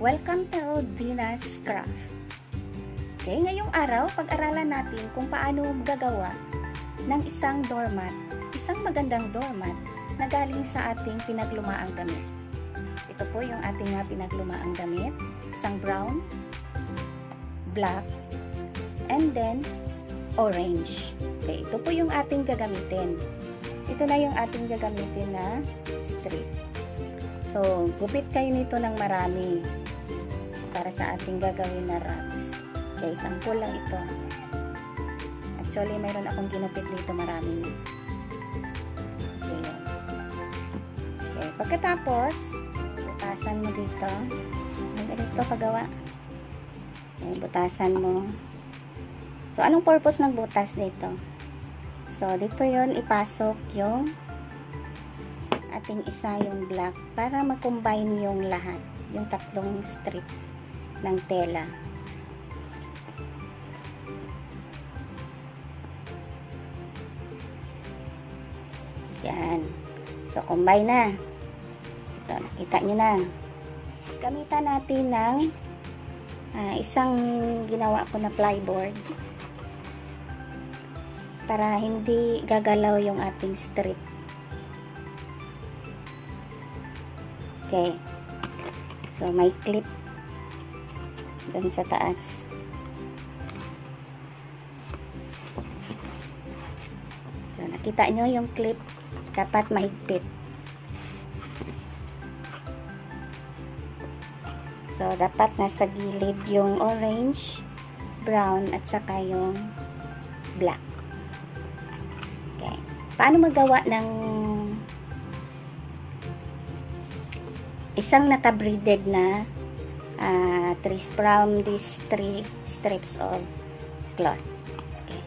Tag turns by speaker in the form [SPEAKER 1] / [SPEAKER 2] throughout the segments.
[SPEAKER 1] Welcome to Dina's Craft. Okay, ngayong araw, pag-aralan natin kung paano gagawa ng isang doormat, isang magandang doormat na galing sa ating pinaglumaang damit. Ito po yung ating uh, pinaglumaang damit, isang brown, black, and then orange. Okay, ito po yung ating gagamitin. Ito na yung ating gagamitin na strip. So, gupit kayo nito ng marami para sa ating gagawin na rugs. Okay, sample lang ito. Actually, mayroon akong ginupit dito marami. Okay, okay pagkatapos, butasan mo dito. Ang ganito pagawa. Okay, butasan mo. So, anong purpose ng butas dito? So, dito yon ipasok yung ating isa yung black para mag-combine yung lahat. Yung tatlong strip ng tela. Yan. So, combine na. So, nakita nyo na. Gamitan natin ng uh, isang ginawa ko na plyboard para hindi gagalaw yung ating strip. Okay. So, may clip doon sa taas. So, nakita nyo yung clip. Dapat mahigpit. So, dapat nasa gilid yung orange, brown, at saka yung black. Paano magawa ng isang nakabreeded na uh, trees from these three strips of cloth. Okay.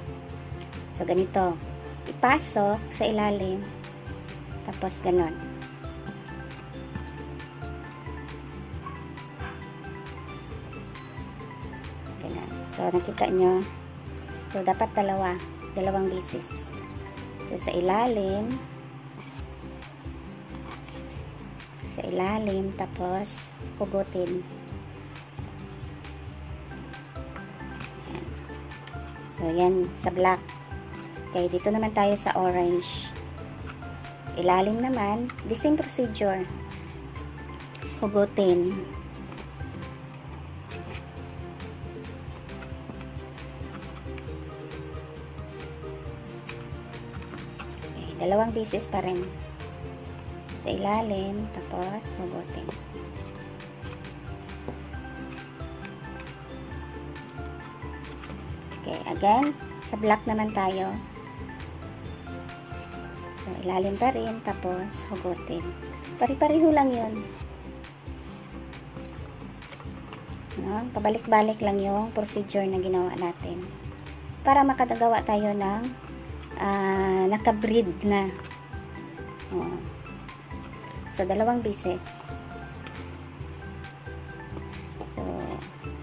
[SPEAKER 1] So, ganito. Ipasok sa ilalim. Tapos, ganon. Ganon. So, nakita nyo. So, dapat dalawa. Dalawang bisis. So, sa ilalim, sa ilalim, tapos, hugutin. So, yan, sa black. Okay, dito naman tayo sa orange. Ilalim naman, the same procedure. Hugutin. dalawang pieces pa rin sa ilalim tapos hugutin again sa black naman tayo so ilalim pa rin tapos hugutin pari-pareho lang yun no? pabalik-balik lang yung procedure na ginawa natin para makatagawa tayo ng uh, nakabreed na. Oh. So, dalawang pieces. So,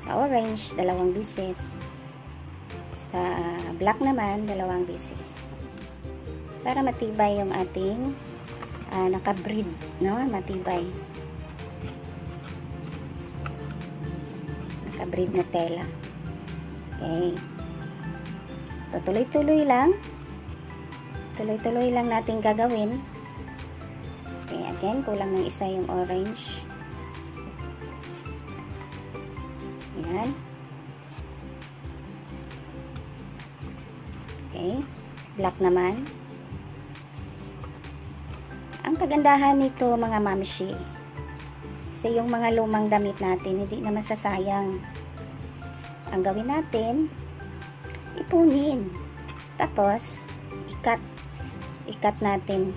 [SPEAKER 1] sa orange, dalawang pieces. Sa black naman, dalawang pieces. Para matibay yung ating uh, nakabreed, no? Matibay. Nakabreed na tela. Okay. So, tuloy-tuloy lang tuloy-tuloy lang natin gagawin okay again kulang ng isa yung orange yan okay. Black naman. Ang kagandahan nito mga mamshi kasi yung mga lumang damit natin hindi na masasayang. Ang gawin natin ipunin. Tapos ikat. Ikat natin.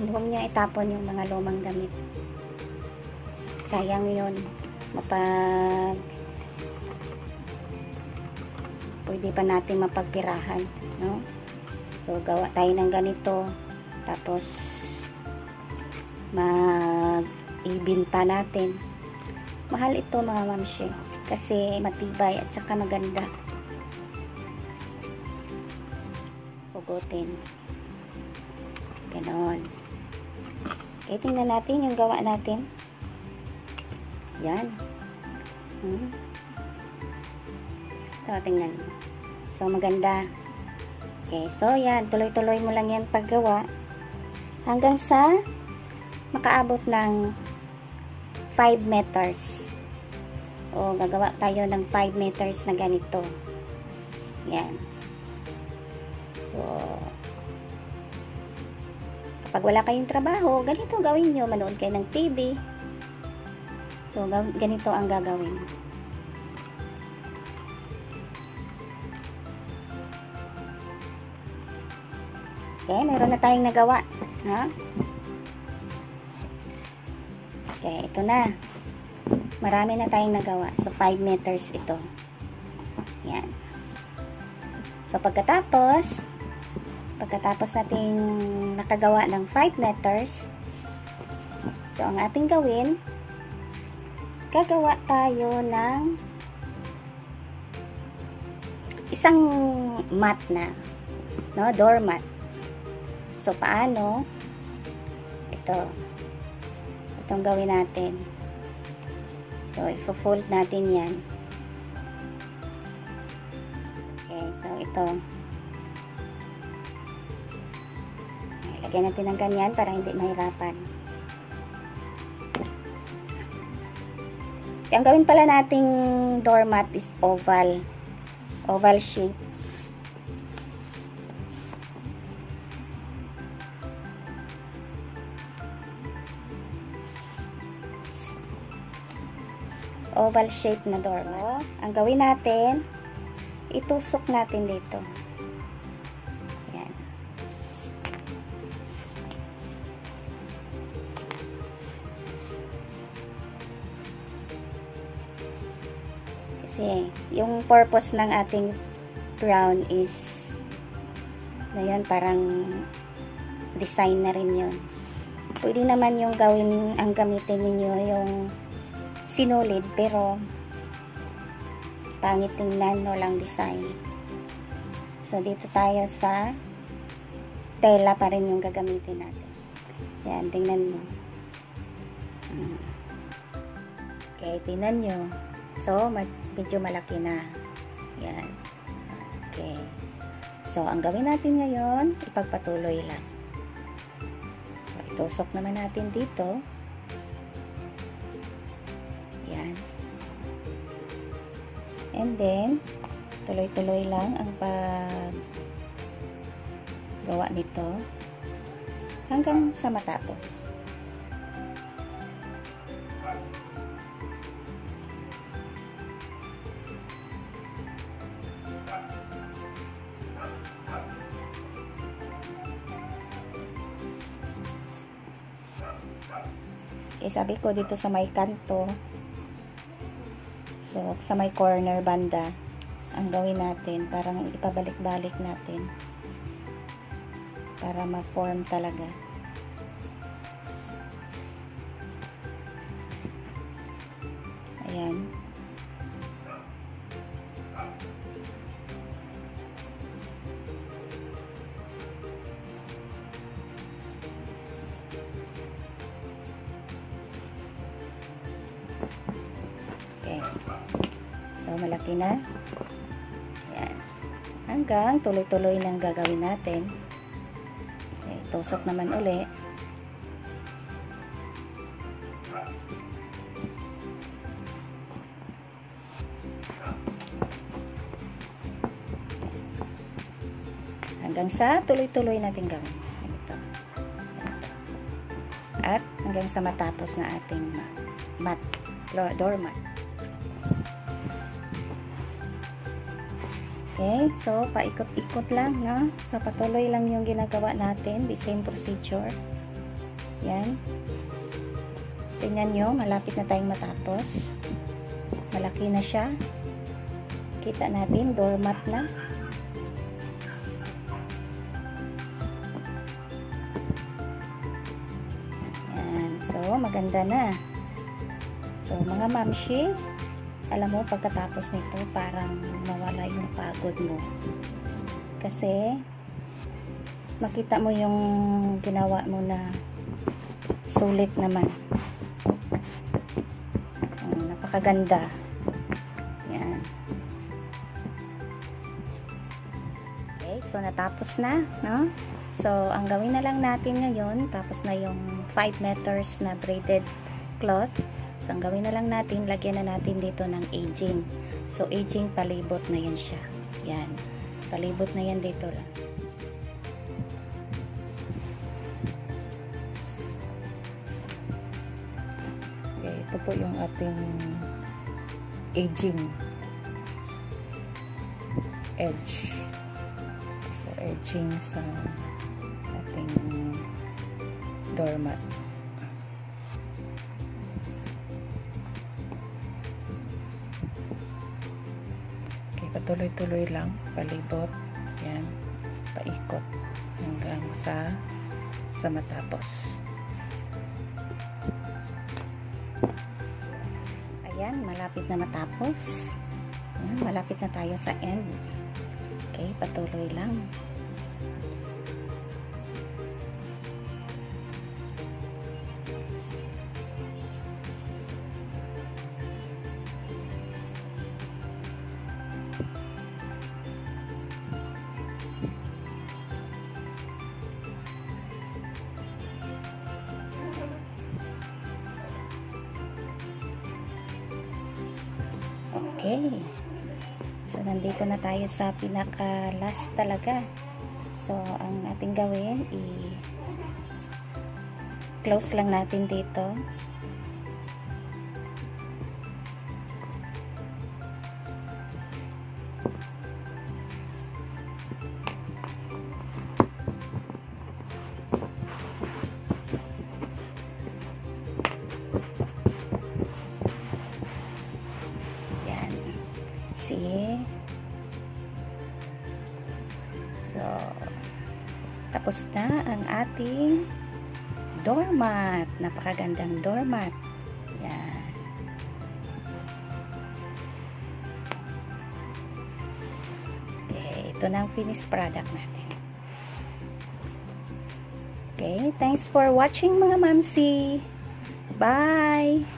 [SPEAKER 1] Huwag niya itapon yung mga lumang damit. Sayang yun. Mapag pwede pa natin mapagpirahan no? so gawa tayo ng ganito tapos mag ibinta natin mahal ito mga mamshe kasi matibay at saka maganda hugutin Ganon. Okay, tingnan natin yung gawa natin. Yan. Hmm. So, tingnan mo. So, maganda. Okay, so yan. Tuloy-tuloy mo lang yan paggawa. Hanggang sa makaabot ng 5 meters. O, gagawa tayo ng 5 meters na ganito. Yan. So, kapag wala kayong trabaho, ganito gawin nyo. Manood kayo ng TV. So, ganito ang gagawin. Okay, meron na tayong nagawa. Ha? Okay, ito na. Marami na tayong nagawa. So, 5 meters ito. Yan. So, pagkatapos, pagkatapos nating nakagawa ng 5 meters, so, ang ating gawin, gagawa tayo ng isang mat na, no, doormat. So, paano? Ito. Itong gawin natin. So, i-fold natin yan. ito. Lagyan natin ng ganyan para hindi mahirapan. Ang gawin pala nating doormat is oval. Oval shape. Oval shape na doormat. Ang gawin natin, itusok natin dito. Yan. Kasi, yung purpose ng ating brown is na yun, parang design na rin yun. Pwede naman yung gawin, ang gamitin ninyo yung sinulid, pero pangit tingnan, walang design. So, dito tayo sa tela pa rin yung gagamitin natin. Yan, tingnan mo. Hmm. Okay, tingnan nyo. So, medyo malaki na. Yan. Okay. So, ang gawin natin ngayon, ipagpatuloy lang. So, itusok naman natin dito. And then, tuloy-tuloy lang ang paggawa nito hanggang sa matapos. Eh, sabi ko dito sa may kanto, So, sa may corner banda, ang gawin natin, parang ipabalik-balik natin para ma-form talaga. Ayan. Malaki na. Ayan. Hanggang tuloy-tuloy lang gagawin natin. Okay, tusok naman uli. Hanggang sa tuloy-tuloy natin gawin. Ito. At hanggang sa matapos na ating mat, mat doormat. Okay, so paikot-ikot lang, no? So patuloy lang yung ginagawa natin, the same procedure. Yan. Tingnan nyo, malapit na tayong matapos. Malaki na siya. Kita natin, doormat na. Yan. So, maganda na. So, mga mamshi, alam mo pagkatapos nito parang mawala yung pagod mo kasi makita mo yung ginawa mo na sulit naman. Oh, napakaganda. Yan. Okay, so natapos na, no? So, ang gawin na lang natin ngayon, tapos na yung 5 meters na braided cloth. Ang gawin na lang natin, lagyan na natin dito ng aging. So, aging palibot na yan siya. Yan. Palibot na yan dito lang.
[SPEAKER 2] Okay, ito po yung ating aging edge. So, edging sa ating doormat. Okay, patuloy-tuloy lang. Palibot. Yan. Paikot. Hanggang sa sa matapos.
[SPEAKER 1] Ayan, malapit na matapos. Ayan, malapit na tayo sa end. Okay, patuloy lang. Okay. So, nandito na tayo sa pinaka last talaga. So, ang ating gawin, i-close lang natin dito. So, tapos na ang ating doormat. Napakagandang doormat. Yan. Okay, ito na ang finished product natin. Okay, thanks for watching mga mamsi. Bye!